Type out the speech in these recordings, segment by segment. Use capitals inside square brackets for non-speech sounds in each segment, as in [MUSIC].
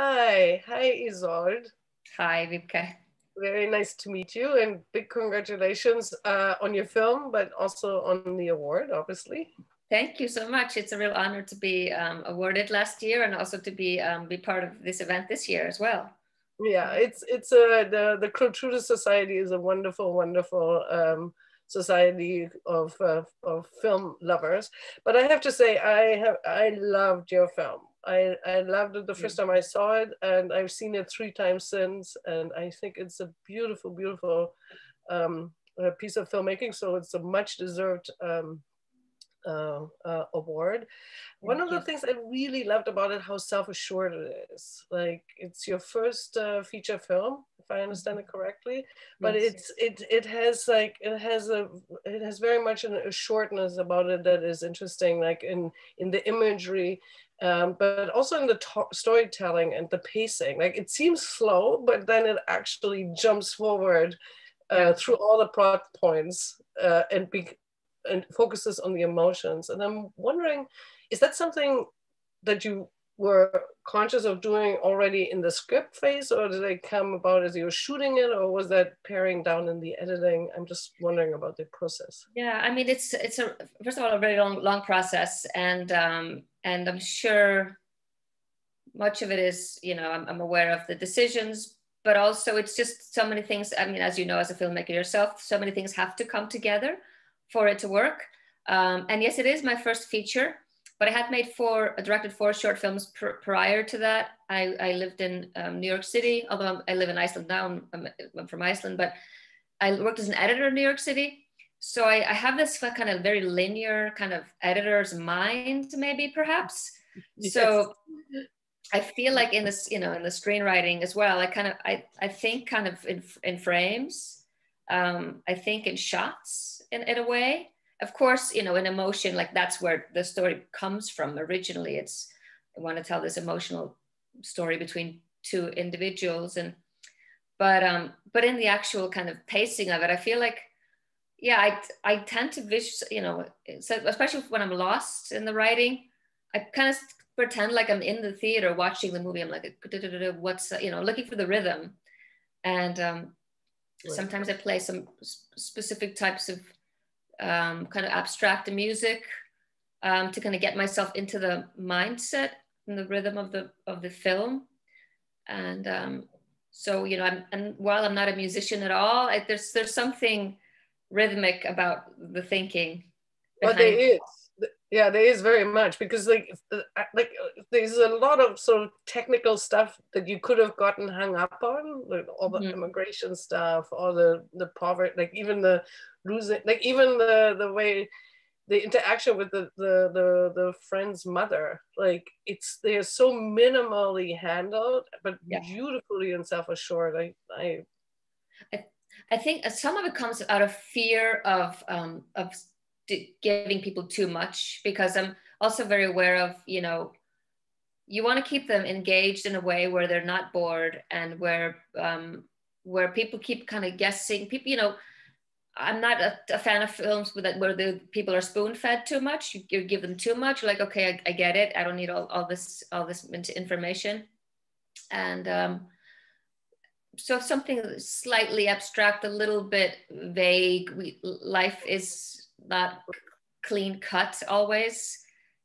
Hi, hi Isold. Hi, Wiebke. Very nice to meet you and big congratulations uh, on your film, but also on the award, obviously. Thank you so much. It's a real honor to be um, awarded last year and also to be um, be part of this event this year as well. Yeah, it's it's a the the Chlotrudis Society is a wonderful, wonderful um, society of uh, of film lovers. But I have to say, I have I loved your film. I, I loved it the first time I saw it, and I've seen it three times since, and I think it's a beautiful, beautiful um, piece of filmmaking. So it's a much deserved um, uh, uh, award. Thank One of you. the things I really loved about it, how self-assured it is. Like it's your first uh, feature film, if I understand it mm-hmm. correctly. But yes. it's it it has like it has a it has very much an assuredness about it that is interesting. Like in in the imagery, um, but also in the storytelling and the pacing. Like it seems slow, but then it actually jumps forward uh, through all the plot points uh, and be- and focuses on the emotions. And I'm wondering, is that something that you were conscious of doing already in the script phase, or did it come about as you were shooting it, or was that paring down in the editing? I'm just wondering about the process. Yeah, I mean, it's it's a first of all a very long long process, and um, and I'm sure much of it is you know I'm, I'm aware of the decisions, but also it's just so many things. I mean, as you know, as a filmmaker yourself, so many things have to come together for it to work. Um, and yes, it is my first feature, but I had made four, directed four short films pr prior to that. I, I lived in um, New York City, although I live in Iceland now, I'm, I'm, from Iceland, but I worked as an editor in New York City. So I, I have this kind of very linear kind of editor's mind, maybe perhaps. Yes. So I feel like in this, you know, in the screenwriting as well, I kind of, I, I think kind of in, in frames, um, I think in shots, in, in a way. Of course you know an emotion like that's where the story comes from. Originally it's i want to tell this emotional story between two individuals and but um but in the actual kind of pacing of it i feel like yeah i i tend to vis you know so especially when i'm lost in the writing i kind of pretend like i'm in the theater watching the movie. I'm like what's you know looking for the rhythm. And um sometimes i play some specific types of um, kind of abstract the music um, to kind of get myself into the mindset and the rhythm of the of the film. And um, so you know, I'm, and while I'm not a musician at all, I, there's there's something rhythmic about the thinking. But there is, yeah, there is very much because like like there's a lot of sort of technical stuff that you could have gotten hung up on, like all the mm-hmm. immigration stuff, all the the poverty, like even the losing like even the the way the interaction with the the the, the friend's mother like it's they're so minimally handled but yeah. beautifully and self-assured I, I i i think some of it comes out of fear of um of giving people too much because i'm also very aware of you know you want to keep them engaged in a way where they're not bored and where um where people keep kind of guessing people you know I'm not a, a, fan of films where, that, where the people are spoon fed too much. You, you, give them too much. You're like, okay, I, I, get it. I don't need all, all this all this information. And um, so something slightly abstract, a little bit vague. We, life is not clean cut always.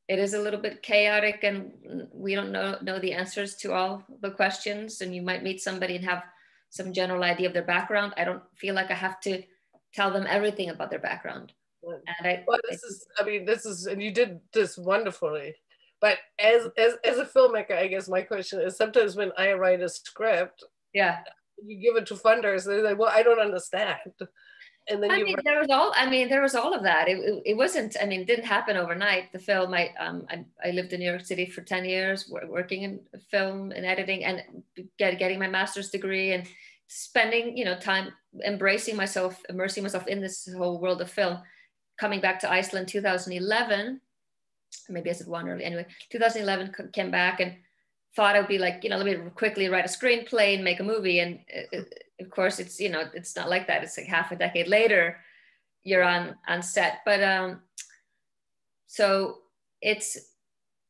It is a little bit chaotic, and we don't know know the answers to all the questions. And you might meet somebody and have some general idea of their background. I don't feel like I have to tell them everything about their background. And I, well, this I, is, I mean, this is, and you did this wonderfully. But as, as as a filmmaker, I guess my question is sometimes when I write a script, yeah, you give it to funders, they're like, well, I don't understand. And then I mean, write- there was all. I mean, there was all of that. It, it, it, wasn't. I mean, it didn't happen overnight. The film. I um I, I lived in New York City for ten years, working in film and editing, and get, getting my master's degree, and spending you know time embracing myself immersing myself in this whole world of film coming back to iceland 2011 maybe i said one early anyway 2011 came back and thought i would be like you know let me quickly write a screenplay and make a movie and uh, uh, of course it's you know it's not like that it's like half a decade later you're on on set but um so it's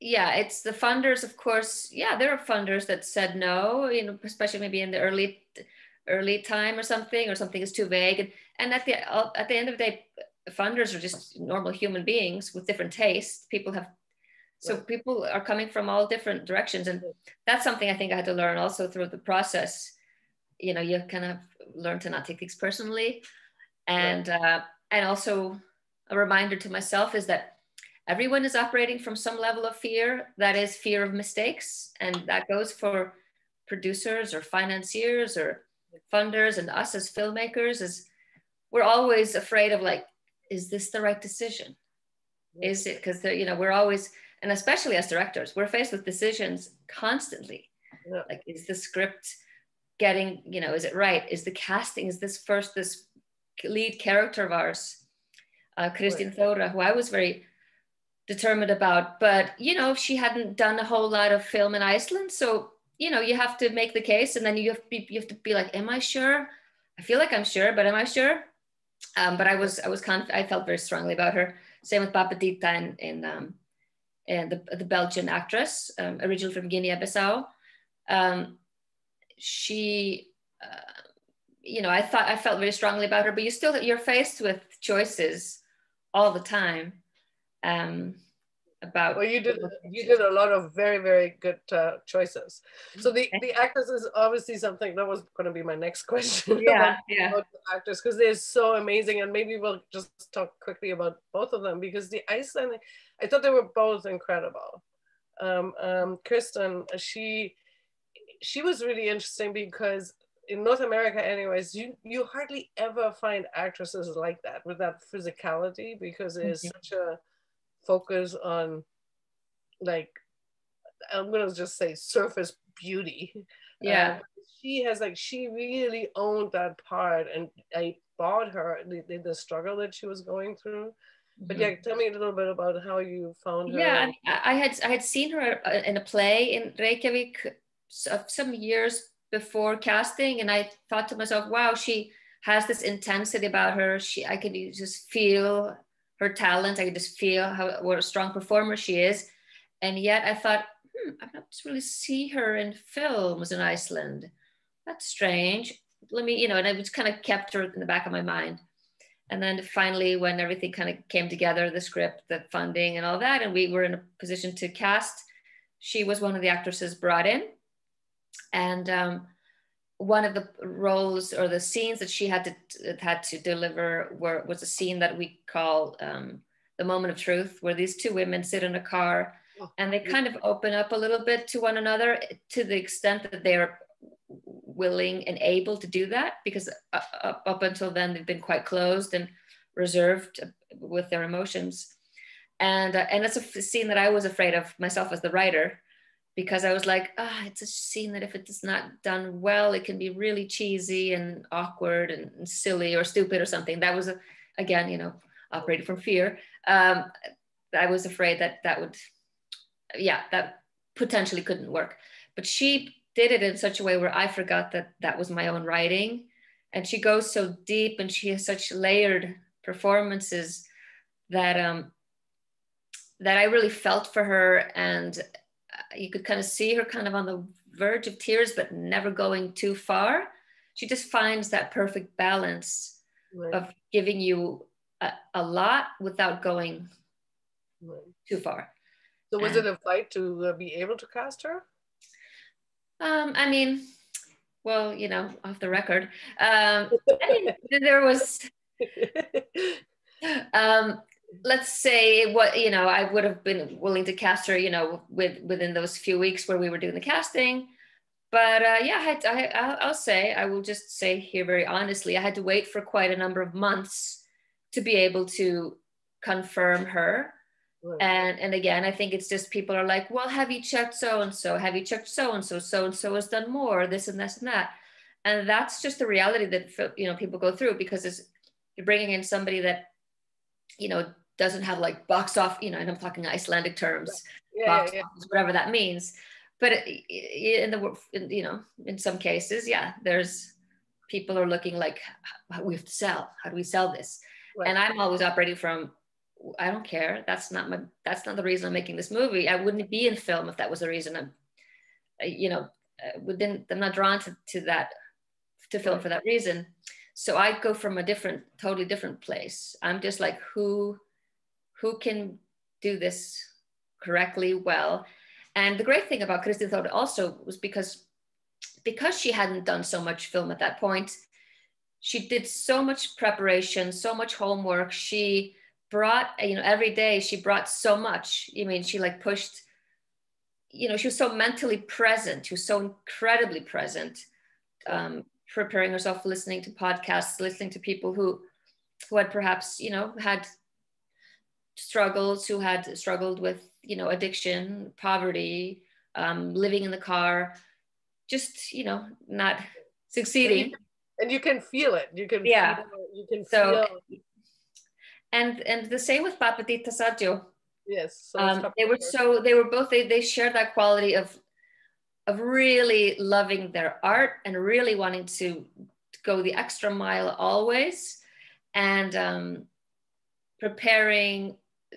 yeah, it's the funders, of course. Yeah, there are funders that said no, you know, especially maybe in the early early time or something, or something is too vague. And, and at the at the end of the day, funders are just normal human beings with different tastes. People have so people are coming from all different directions, and that's something I think I had to learn also through the process. You know, you kind of learn to not take things personally, and right. uh, and also a reminder to myself is that everyone is operating from some level of fear. That is fear of mistakes. And that goes for producers or financiers or funders and us as filmmakers is we're always afraid of like is this the right decision? Is it? Because you know we're always and especially as directors we're faced with decisions constantly. Like is the script getting you know is it right is the casting is this first this lead character of ours uh, right. Þóra, who I was very determined about. But you know, she hadn't done a whole lot of film in Iceland, so you know, you have to make the case, and then you have to be, you have to be like, am I sure? I feel like I'm sure, but am I sure? Um, but I was I was conf- I felt very strongly about her. Same with Babetida in in, um, in the the Belgian actress, um, originally from Guinea-Bissau. Um, she. Uh, you know, I thought I felt very strongly about her, but you still you're faced with choices all the time um, about. Well, you did you did a lot of very very good uh, choices. So the the actors is obviously something that was going to be my next [LAUGHS] question. Yeah, about, yeah. Actors because they're so amazing, and maybe we'll just talk quickly about both of them because the Icelandic, I thought they were both incredible. Um, um, Kristín, she she was really interesting because in North America, anyways, you you hardly ever find actresses like that with that physicality because it is mm-hmm. such a focus on like I'm gonna just say surface beauty. Yeah. she has like she really owned that part and I bought her the, the struggle that she was going through. But yeah, mm-hmm. tell me a little bit about how you found her. Yeah, I, had I had seen her uh, in a play in Reykjavik some years before casting, and I thought to myself, "Wow, she has this intensity about her. She I could just feel her talent. I could just feel how what a strong performer she is. And yet I thought, hmm, I've not really see her in films in Iceland. That's strange. Let me, you know, and I just kind of kept her in the back of my mind. And then finally, when everything kind of came together, the script, the funding, and all that, and we were in a position to cast, she was one of the actresses brought in. And um, one of the roles or the scenes that she had to had to deliver were was a scene that we call um, the moment of truth, where these two women sit in a car oh, and they kind of open up a little bit to one another to the extent that they're willing and able to do that because up, up until then they've been quite closed and reserved with their emotions. And uh, and it's a scene that i was afraid of myself as the writer because I was like, ah, oh, it's a scene that if it is not done well, it can be really cheesy and awkward and silly or stupid or something. That was, again, you know, operated from fear. Um, I was afraid that that would, yeah, that potentially couldn't work. But she did it in such a way where I forgot that that was my own writing. And she goes so deep and she has such layered performances that um, that I really felt for her and you could kind of see her kind of on the verge of tears, but never going too far. She just finds that perfect balance right. of giving you a, a, lot without going right. too far. So was and, it a fight to uh, be able to cast her? Um, I mean, well, you know, off the record, um, I mean, there was. [LAUGHS] Um, let's say what you know i would have been willing to cast her you know with within those few weeks where we were doing the casting. But uh, yeah I had, I, i'll say i will just say here very honestly i had to wait for quite a number of months to be able to confirm her. Right. and and again i think it's just people are like well have you checked so and so have you checked so and so so and so has done more this and this and that. And that's just the reality that you know people go through because it's you're bringing in somebody that you know doesn't have like box off, you know, and I'm talking Icelandic terms, yeah, box yeah, yeah. Office, whatever that means. But uh, in the, in, you know, in some cases, yeah, there's people are looking like we have to sell. How do we sell this? Right. And I'm always operating from I don't care. That's not my. That's not the reason I'm making this movie. I wouldn't be in film if that was the reason. I'm, uh, you know, uh, within. I'm not drawn to, to that to film for that reason. So I go from a different, totally different place. I'm just like, who, who can do this correctly, well? And the great thing about Kristín Þóra also was because, because she hadn't done so much film at that point, she did so much preparation, so much homework. She brought, you know, every day she brought so much. I mean, she like pushed, you know, she was so mentally present. She was so incredibly present, um, preparing herself, listening to podcasts, listening to people who, who had perhaps, you know, had struggles, who had struggled with, you know, addiction, poverty, um, living in the car, just, you know, not succeeding and you can feel it. You can yeah. Feel, you can so, feel. And and the same with Babetida Sadjo. Yes. So um, they were so they were both they they shared that quality of of really loving their art and really wanting to go the extra mile always and um, preparing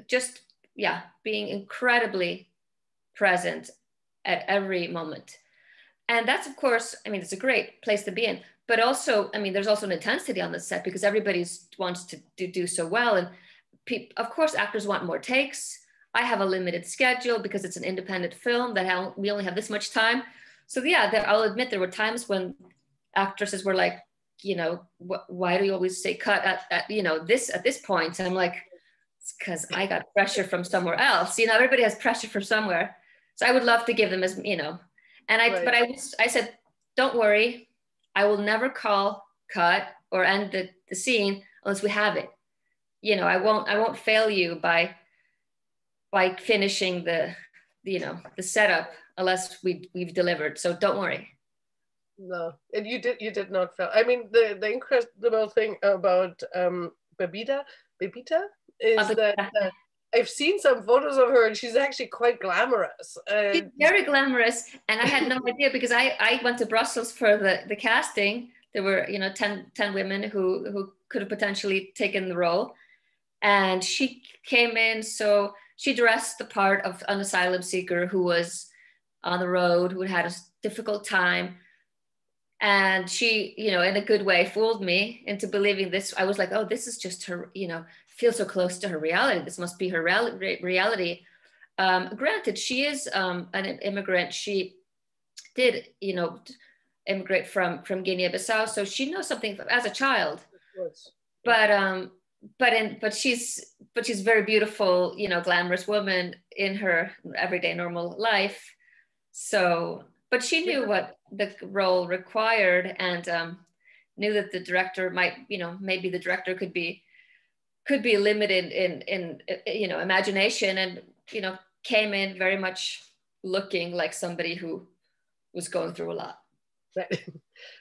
just yeah being incredibly present at every moment. And that's of course i mean it's a great place to be in but also i mean there's also an intensity on the set because everybody wants to do, so well. And pe- of course actors want more takes. I have a limited schedule because it's an independent film that we only have this much time. So yeah there, i'll admit there were times when actresses were like you know wh- why do you always say cut at, at you know this at this point? And i'm like it's because i got pressure from somewhere else you know everybody has pressure from somewhere so i would love to give them as you know and i right. but i was i said don't worry I will never call cut or end the, the scene unless we have it. You know, I won't I won't fail you by by finishing the you know the setup unless we we've delivered. So don't worry. No, and you did you did not fail. I mean, the the incredible thing about um, Babita Babita is that. Uh, I've seen some photos of her and she's actually quite glamorous. she's very glamorous. And I had no [LAUGHS] idea because I, I went to Brussels for the, the casting. There were, you know, 10, 10 women who, who could have potentially taken the role. And she came in, so she dressed the part of an asylum seeker who was on the road, who had a difficult time. And she, you know, in a good way, fooled me into believing this. I was like, oh, this is just her, you know, feel so close to her reality. This must be her reality. Um, granted, she is um, an immigrant. She did, you know, immigrate from from Guinea-Bissau, so she knows something as a child. But um, but in but she's but she's very beautiful, you know, glamorous woman in her everyday normal life. So, but she knew what the role required and um, knew that the director might, you know, maybe the director could be could be limited in in you know imagination and you know came in very much looking like somebody who was going through a lot. [LAUGHS]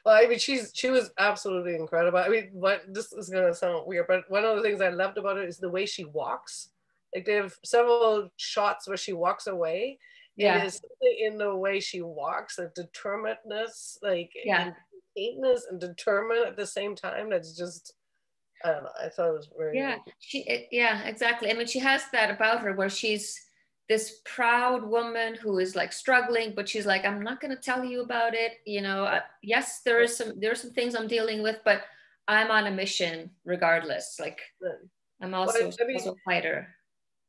Well i mean she's she was absolutely incredible. I mean what this is going to sound weird but one of the things i loved about it is the way she walks. Like they have several shots where she walks away yeah it is in the way she walks the determinedness like yeah and and determined at the same time that's just I don't know. I thought it was very. Yeah, she. Yeah, exactly. I mean, she has that about her where she's this proud woman who is like struggling, but she's like, I'm not going to tell you about it. You know, uh, yes, there is some there are some things I'm dealing with, but I'm on a mission regardless. Like, I'm also, well, I mean, also a fighter.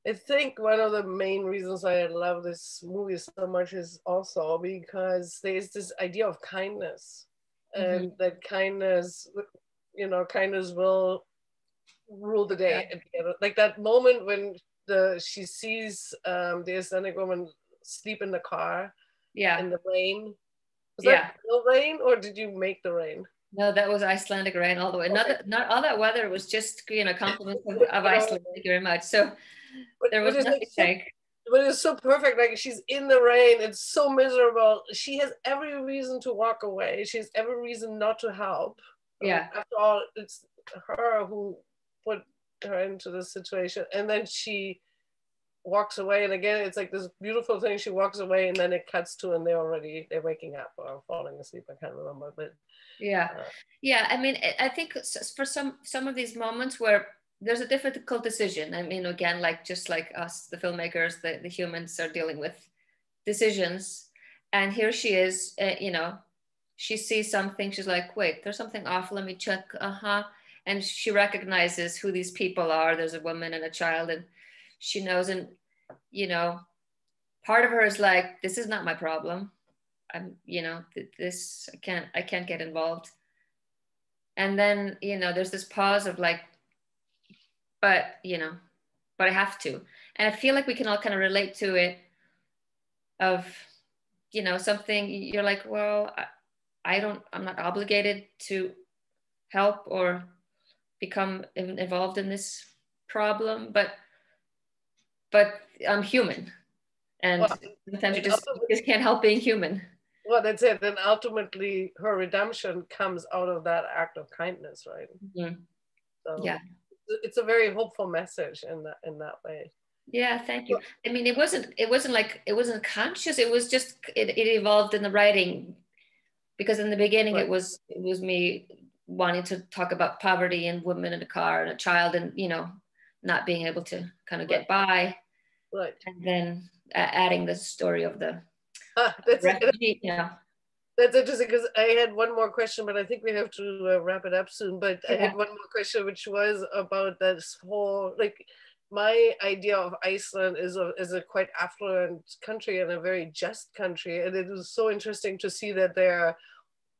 I think one of the main reasons I love this movie so much is also because there's this idea of kindness, mm-hmm. and that kindness you know, kindness will rule the day. Yeah. Like that moment when the she sees um, the Icelandic woman sleep in the car. Yeah. In the rain. Was yeah. that real rain or did you make the rain? No, that was Icelandic rain all the way. Okay. Not not all that weather was just you know compliments of, of [LAUGHS] Iceland. Thank you very much. So but, there was nothing like, but it's so perfect. Like she's in the rain. It's so miserable. She has every reason to walk away. She has every reason not to help yeah after all it's her who put her into this situation and then she walks away and again it's like this beautiful thing she walks away and then it cuts to and they're already they're waking up or falling asleep i can't remember but yeah uh, yeah i mean i think for some some of these moments where there's a difficult decision. I mean, again, like just like us, the filmmakers, the, the humans are dealing with decisions. And here she is, uh, you know, she sees something. She's like, wait, there's something off. Let me check. Uh huh. And she recognizes who these people are. There's a woman and a child, and she knows. And, you know, part of her is like, this is not my problem. I'm, you know, this, I can't, I can't get involved. And then, you know, there's this pause of like, but you know but i have to. And i feel like we can all kind of relate to it of you know something you're like well I, I don't i'm not obligated to help or become involved in this problem but but i'm human. And well, sometimes you just, you just can't help being human. Well that's it. And ultimately her redemption comes out of that act of kindness right? Mm-hmm. so. yeah it's a very hopeful message in that in that way. Yeah thank you. I mean it wasn't it wasn't like it wasn't conscious it was just it, it evolved in the writing. Because in the beginning right. it was it was me wanting to talk about poverty and women in a car and a child and you know not being able to kind of get by. Right. And then uh, adding the story of the ah, that's refugee, yeah that's interesting because I had one more question, but I think we have to uh, wrap it up soon. But yeah. I had one more question, which was about this whole like my idea of Iceland is a is a quite affluent country and a very just country, and it was so interesting to see that there are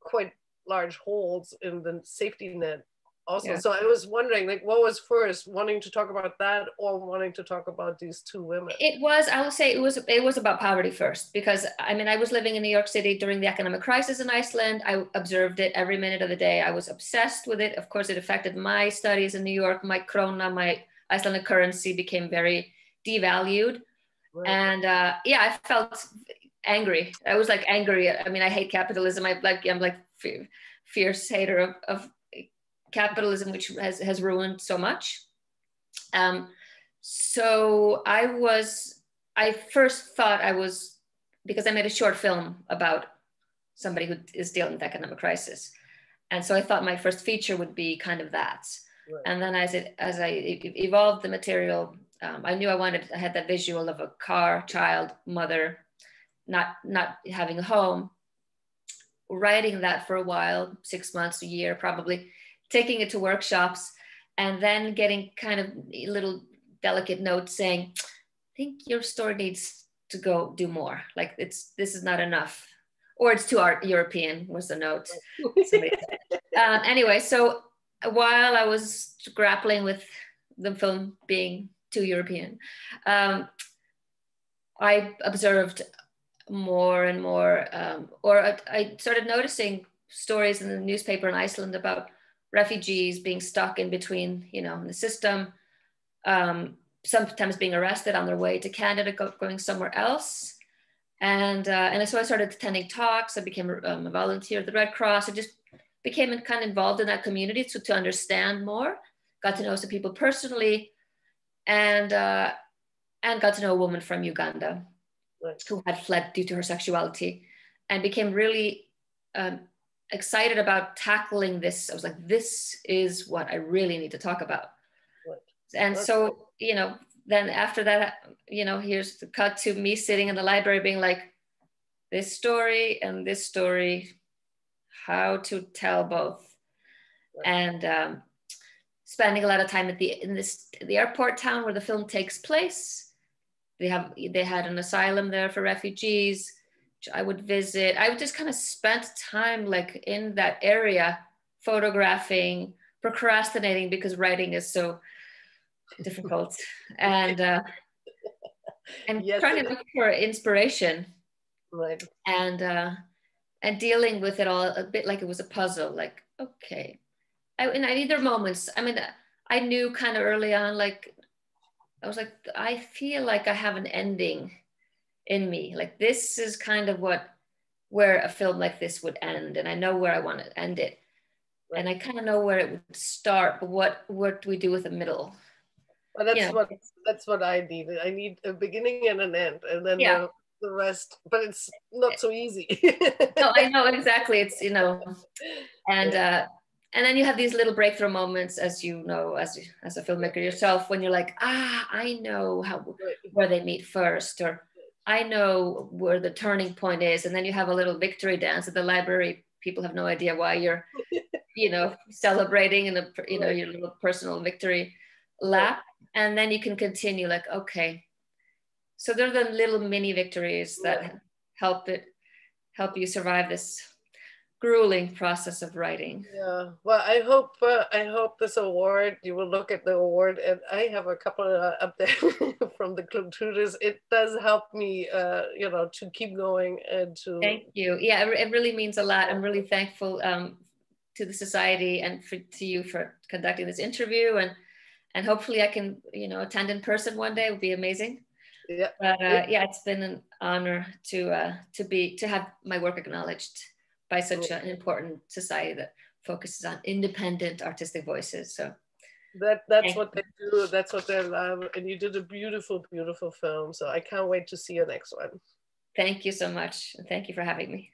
quite large holes in the safety net also yeah. so i was wondering like what was first wanting to talk about that or wanting to talk about these two women? It was i would say it was it was about poverty first because i mean i was living in new york city during the economic crisis in iceland. I observed it every minute of the day. I was obsessed with it. Of course it affected my studies in new york. My krona my icelandic currency became very devalued. Right. and uh, yeah i felt angry. I was like angry. I mean i hate capitalism. I like i'm like fierce hater of, of capitalism, which has, has ruined so much. Um, so I was, I first thought I was, because I made a short film about somebody who is dealing with economic crisis. And so I thought my first feature would be kind of that. Right. And then as it, as I evolved the material, um, I knew I wanted, I had that visual of a car, child, mother, not, not having a home, writing that for a while, six months, a year, probably taking it to workshops and then getting kind of little delicate notes saying, I think your story needs to go do more. Like it's this is not enough. Or it's too art European was the note. [LAUGHS] um, anyway, so while I was grappling with the film being too European, um, I observed more and more, um, or I, I started noticing stories in the newspaper in Iceland about refugees being stuck in between, you know, in the system, um, sometimes being arrested on their way to Canada, go, going somewhere else. And, uh, and so I started attending talks. I became um, a volunteer at the Red Cross. I just became kind of involved in that community to, to understand more, got to know some people personally, and, uh, and got to know a woman from Uganda who had fled due to her sexuality and became really um, excited about tackling this. I was like, this is what I really need to talk about. Right. And so, you know, then after that, you know, here's the cut to me sitting in the library being like, this story and this story, how to tell both. Right. And um, spending a lot of time at the in this the airport town where the film takes place. They have they had an asylum there for refugees I would visit. I would just kind of spend time like in that area, photographing, procrastinating because writing is so difficult, [LAUGHS] and uh, and yes, trying to look for inspiration, right? And uh, and dealing with it all a bit like it was a puzzle. Like okay, I, in either moments, I mean, I knew kind of early on, like I was like, I feel like I have an ending in me. Like this is kind of what where a film like this would end, and I know where I want to end it, right. and I kind of know where it would start. But what what do we do with the middle? Well, that's you know? what that's what I need. I need a beginning and an end, and then yeah. the, the rest. But it's not so easy. no, I know [LAUGHS] exactly. It's you know, and uh, and then you have these little breakthrough moments as you know as as a filmmaker yourself when you're like ah i know how where they meet first or i know where the turning point is and then you have a little victory dance at the library. People have no idea why you're [LAUGHS] you know celebrating in a you know your little personal victory lap. And then you can continue like okay. So they're the little mini victories that help it help you survive this grueling process of writing. Yeah. Well, I hope uh, I hope this award you will look at the award, and I have a couple uh, up there [LAUGHS] from the Chlotrudis. It does help me, uh, you know, to keep going and to. Thank you. Yeah, it, really means a lot. I'm really thankful um, to the society and for, to you for conducting this interview, and and hopefully I can, you know, attend in person one day. It would be amazing. Yeah. But uh, yeah, it's been an honor to uh, to be to have my work acknowledged by such an important society that focuses on independent artistic voices. So that that's what they do. That's what they love. And you did a beautiful, beautiful film. So I can't wait to see your next one. Thank you so much. And thank you for having me.